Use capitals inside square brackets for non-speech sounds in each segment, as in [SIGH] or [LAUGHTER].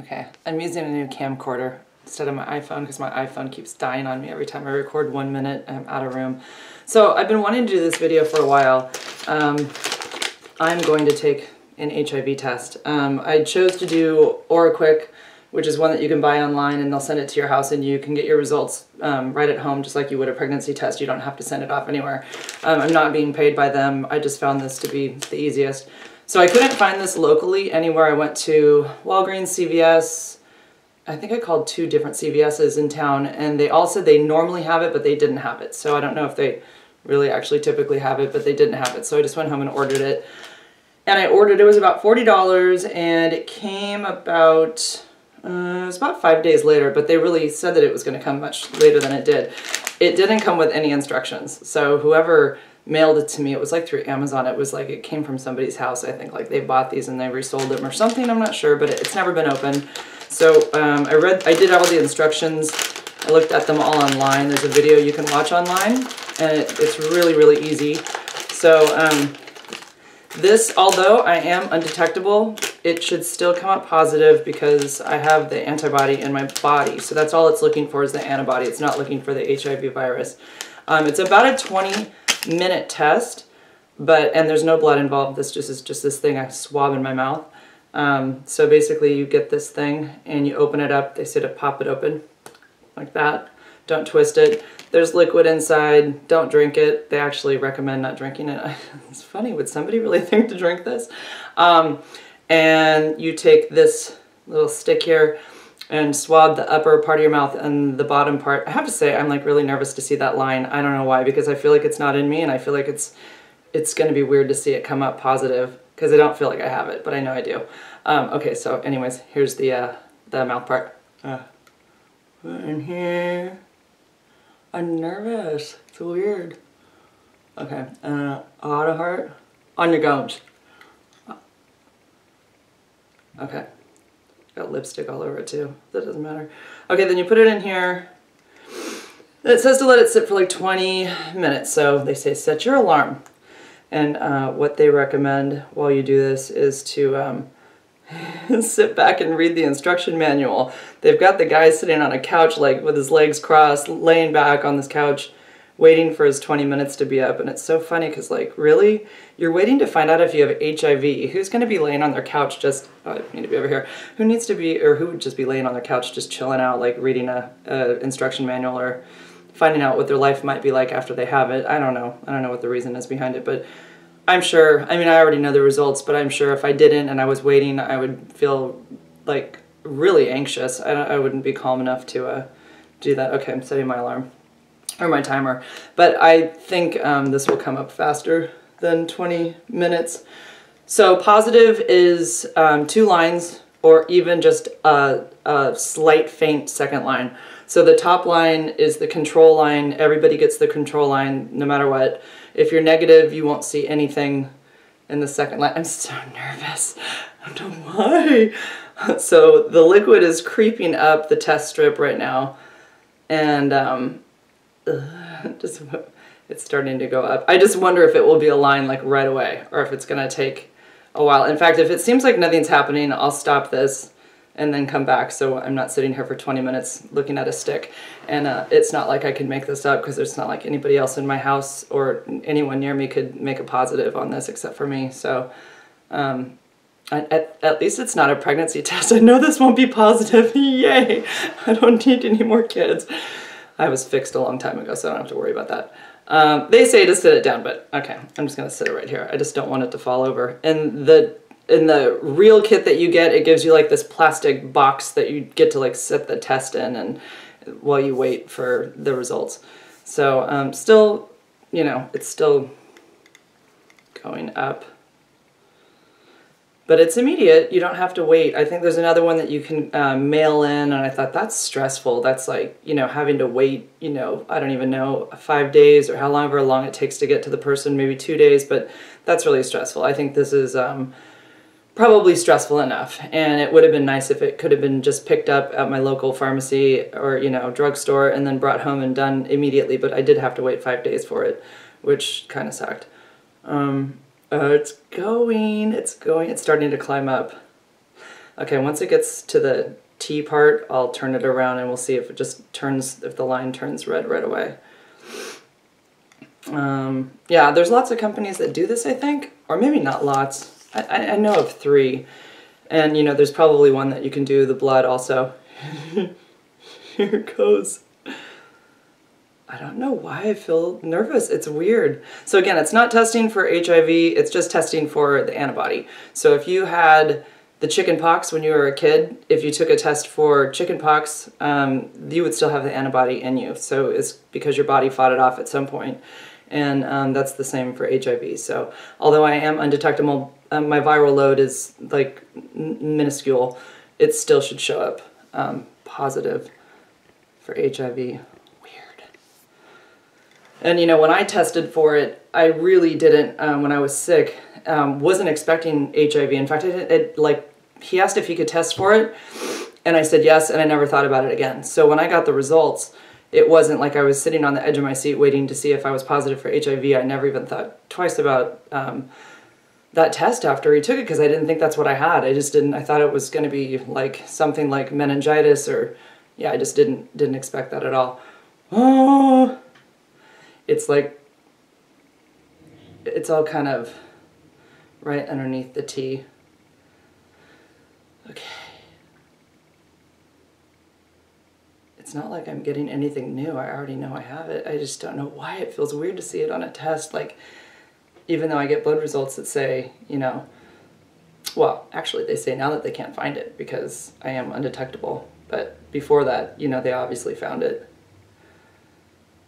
Okay, I'm using a new camcorder instead of my iPhone because my iPhone keeps dying on me every time I record one minute I'm out of room. So I've been wanting to do this video for a while. Um, I'm going to take an HIV test. Um, I chose to do OraQuick, which is one that you can buy online and they'll send it to your house and you can get your results um, right at home just like you would a pregnancy test. You don't have to send it off anywhere. Um, I'm not being paid by them. I just found this to be the easiest. So I couldn't find this locally anywhere. I went to Walgreens, CVS, I think I called two different CVS's in town and they all said they normally have it but they didn't have it. So I don't know if they really actually typically have it but they didn't have it. So I just went home and ordered it. And I ordered, it was about $40 and it came about, uh, it was about five days later, but they really said that it was going to come much later than it did. It didn't come with any instructions. So whoever mailed it to me, it was like through Amazon. It was like, it came from somebody's house. I think like they bought these and they resold them or something. I'm not sure, but it's never been opened. So um, I read, I did all the instructions. I looked at them all online. There's a video you can watch online and it, it's really, really easy. So um, this, although I am undetectable, it should still come up positive because I have the antibody in my body. So that's all it's looking for is the antibody. It's not looking for the HIV virus. Um, it's about a 20 minute test, but and there's no blood involved. This just is just this thing I swab in my mouth. Um, so basically you get this thing and you open it up. They say to pop it open like that. Don't twist it. There's liquid inside. Don't drink it. They actually recommend not drinking it. [LAUGHS] it's funny, would somebody really [LAUGHS] think to drink this? Um, and you take this little stick here and swab the upper part of your mouth and the bottom part. I have to say, I'm like really nervous to see that line. I don't know why, because I feel like it's not in me and I feel like it's it's to be weird to see it come up positive because I don't feel like I have it, but I know I do. Um, okay, so anyways, here's the, uh, the mouth part. Uh, in here. I'm nervous. It's weird. Okay, uh, of heart on your gums. Okay. Got lipstick all over it too. That doesn't matter. Okay, then you put it in here. It says to let it sit for like 20 minutes. So they say set your alarm. And uh, what they recommend while you do this is to um, [LAUGHS] sit back and read the instruction manual. They've got the guy sitting on a couch like with his legs crossed, laying back on this couch, waiting for his 20 minutes to be up. And it's so funny because like, really? You're waiting to find out if you have HIV. Who's going to be laying on their couch just, oh, I need to be over here. Who needs to be, or who would just be laying on their couch just chilling out, like reading a, a instruction manual or finding out what their life might be like after they have it. I don't know. I don't know what the reason is behind it, but I'm sure, I mean, I already know the results, but I'm sure if I didn't and I was waiting, I would feel like really anxious. I, I wouldn't be calm enough to uh, do that. Okay, I'm setting my alarm or my timer. But I think um, this will come up faster than 20 minutes. So positive is um, two lines or even just a, a slight faint second line. So the top line is the control line. Everybody gets the control line no matter what. If you're negative, you won't see anything in the second line. I'm so [LAUGHS] nervous. I don't know why. [LAUGHS] So the liquid is creeping up the test strip right now. And um, [SIGHS] just it's starting to go up. I just wonder if it will be a line like right away or if it's going to take a while. In fact, if it seems like nothing's happening, I'll stop this and then come back so I'm not sitting here for 20 minutes looking at a stick. And uh, it's not like I can make this up because there's not like anybody else in my house or anyone near me could make a positive on this except for me. So um, at, at least it's not a pregnancy [LAUGHS] test. I know this won't be positive. [LAUGHS] Yay! I don't need any more kids. I was fixed a long time ago, so I don't have to worry about that. Um, they say to sit it down, but okay, I'm just gonna sit it right here. I just don't want it to fall over. And the in the real kit that you get, it gives you like this plastic box that you get to like set the test in and while you wait for the results. So um, still, you know, it's still going up but it's immediate. You don't have to wait. I think there's another one that you can uh, mail in, and I thought that's stressful. That's like you know having to wait. You know, I don't even know five days or however long it takes to get to the person. Maybe two days, but that's really stressful. I think this is. Um, probably stressful enough and it would have been nice if it could have been just picked up at my local pharmacy or you know drugstore and then brought home and done immediately but I did have to wait five days for it which kind of sucked um, uh, it's going, it's going, it's starting to climb up. Okay, once it gets to the T part, I'll turn it around and we'll see if it just turns, if the line turns red right away. Um, yeah, there's lots of companies that do this, I think, or maybe not lots. I, I know of three. And, you know, there's probably one that you can do the blood also. [LAUGHS] Here goes. I don't know why I feel nervous. It's weird. So again, it's not testing for HIV, it's just testing for the antibody. So if you had the chicken pox when you were a kid, if you took a test for chicken pox, um, you would still have the antibody in you. So it's because your body fought it off at some point. And um, that's the same for HIV. So although I am undetectable, um, my viral load is like minuscule, it still should show up um, positive for HIV. And you know, when I tested for it, I really didn't. Um, when I was sick, um, wasn't expecting HIV. In fact, it, it like he asked if he could test for it, and I said yes, and I never thought about it again. So when I got the results, it wasn't like I was sitting on the edge of my seat waiting to see if I was positive for HIV. I never even thought twice about um, that test after he took it because I didn't think that's what I had. I just didn't. I thought it was going to be like something like meningitis or yeah. I just didn't didn't expect that at all. Oh it's like it's all kind of right underneath the T. Okay. It's not like I'm getting anything new. I already know I have it. I just don't know why it feels weird to see it on a test. Like, even though I get blood results that say, you know, well, actually, they say now that they can't find it because I am undetectable. But before that, you know, they obviously found it.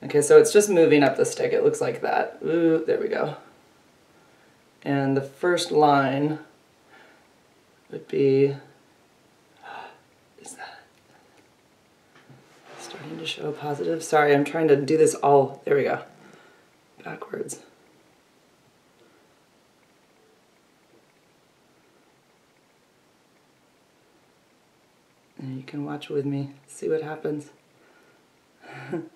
Okay, so it's just moving up the stick. It looks like that. Ooh, there we go. And the first line would be, [GASPS] is that starting to show positive? Sorry, I'm trying to do this all, there we go, backwards. And you can watch with me, see what happens. [LAUGHS]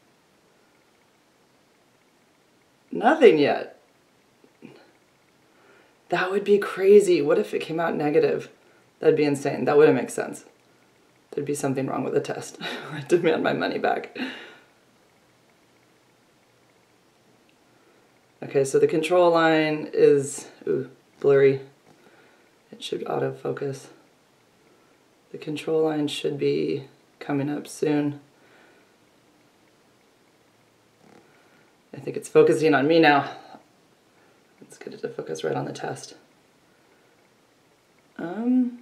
Nothing yet. That would be crazy. What if it came out negative? That'd be insane. That wouldn't make sense. There'd be something wrong with the test. [LAUGHS] I demand my money back. Okay, so the control line is ooh, blurry. It should autofocus. The control line should be coming up soon. I think it's focusing on me now. Let's get it to focus right on the test. Um,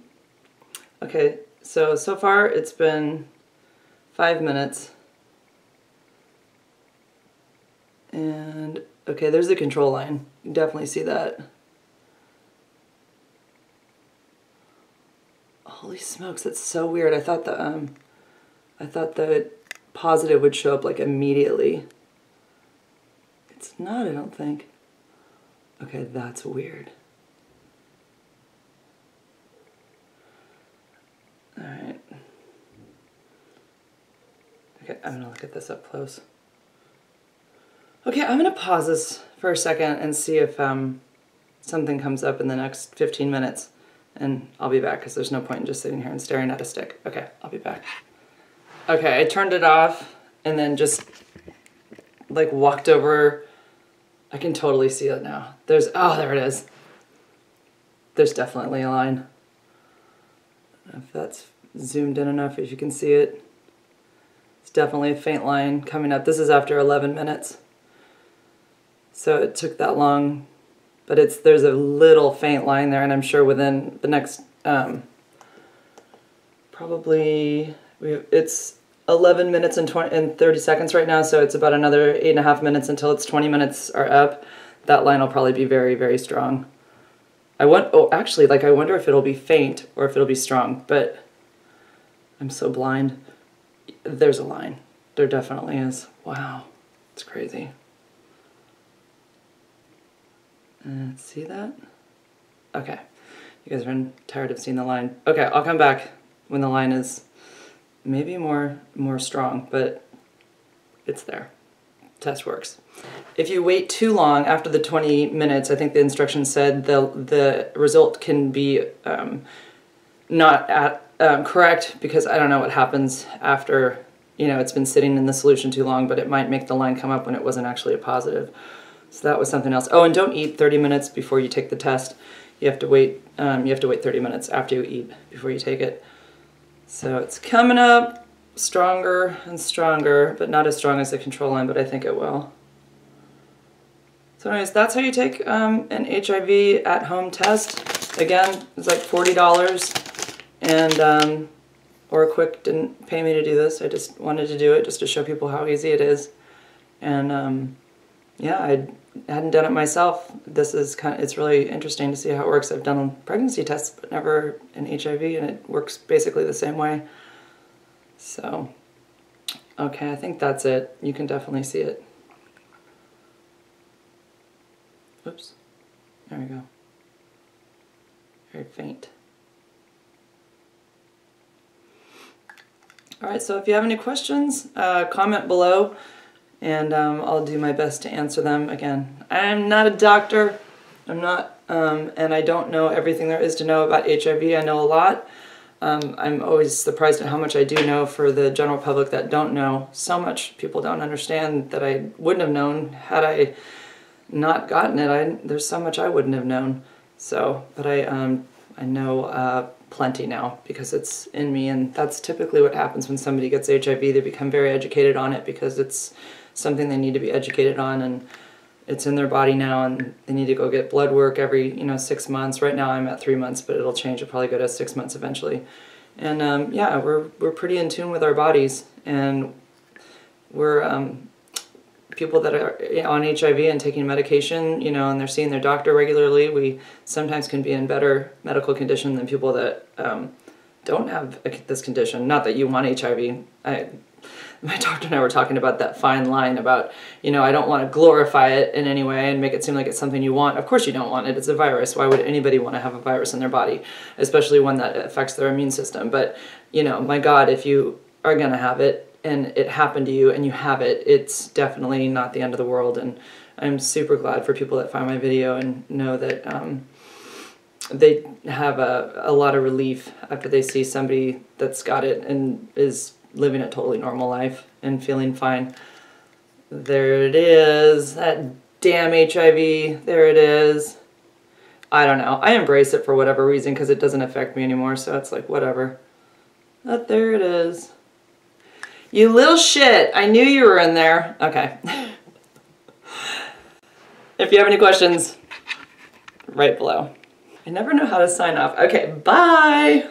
okay, so, so far it's been five minutes. And, okay, there's the control line. You definitely see that. Holy smokes, that's so weird. I thought the, um, I thought the positive would show up like immediately. It's not, I don't think. Okay, that's weird. Alright. Okay, I'm gonna look at this up close. Okay, I'm gonna pause this for a second and see if um, something comes up in the next 15 minutes. And I'll be back because there's no point in just sitting here and staring at a stick. Okay, I'll be back. Okay, I turned it off and then just like walked over I can totally see it now. There's, oh, there it is. There's definitely a line. If that's zoomed in enough, if you can see it. It's definitely a faint line coming up. This is after 11 minutes. So it took that long, but it's there's a little faint line there, and I'm sure within the next, um, probably, it's 11 minutes and, 20, and 30 seconds right now, so it's about another eight and a half minutes until its 20 minutes are up. That line will probably be very, very strong. I want, oh, actually, like, I wonder if it'll be faint or if it'll be strong, but I'm so blind. There's a line. There definitely is. Wow, it's crazy. Uh, see that? Okay. You guys are tired of seeing the line. Okay, I'll come back when the line is maybe more, more strong, but it's there. Test works. If you wait too long after the 20 minutes, I think the instructions said the, the result can be um, not at um, correct because I don't know what happens after you know it's been sitting in the solution too long, but it might make the line come up when it wasn't actually a positive. So that was something else. Oh, and don't eat 30 minutes before you take the test. You have to wait. Um, you have to wait 30 minutes after you eat before you take it. So it's coming up stronger and stronger, but not as strong as the control line, but I think it will. So anyways, that's how you take um, an HIV at-home test. Again, it's like $40 and um, OraQuick didn't pay me to do this. I just wanted to do it just to show people how easy it is. And um, yeah, I hadn't done it myself. This is kind of, it's really interesting to see how it works. I've done pregnancy tests, but never an HIV, and it works basically the same way. So, okay, I think that's it. You can definitely see it. Oops. There we go. Very faint. All right, so if you have any questions, uh, comment below and um, I'll do my best to answer them. Again, I'm not a doctor, I'm not, um, and I don't know everything there is to know about HIV. I know a lot. Um, I'm always surprised at how much I do know for the general public that don't know. So much people don't understand that I wouldn't have known had I not gotten it. I, there's so much I wouldn't have known. So, but I, um, I know uh, plenty now because it's in me, and that's typically what happens when somebody gets HIV. They become very educated on it because it's something they need to be educated on and it's in their body now and they need to go get blood work every you know six months. Right now i'm at three months but it'll change. It'll probably go to six months eventually. And um, yeah we're, we're pretty in tune with our bodies and we're um, people that are on hiv and taking medication you know and they're seeing their doctor regularly we sometimes can be in better medical condition than people that um, don't have this condition. Not that you want hiv I, my doctor and I were talking about that fine line about, you know, I don't want to glorify it in any way and make it seem like it's something you want. Of course you don't want it. It's a virus. Why would anybody want to have a virus in their body, especially one that affects their immune system? But, you know, my God, if you are going to have it and it happened to you and you have it, it's definitely not the end of the world. And I'm super glad for people that find my video and know that um, they have a, a lot of relief after they see somebody that's got it and is living a totally normal life and feeling fine. There it is, that damn HIV, there it is. I don't know. I embrace it for whatever reason because it doesn't affect me anymore, so it's like, whatever. But there it is. You little shit, I knew you were in there. Okay. [LAUGHS] if you have any questions, write below. I never know how to sign off. Okay, bye!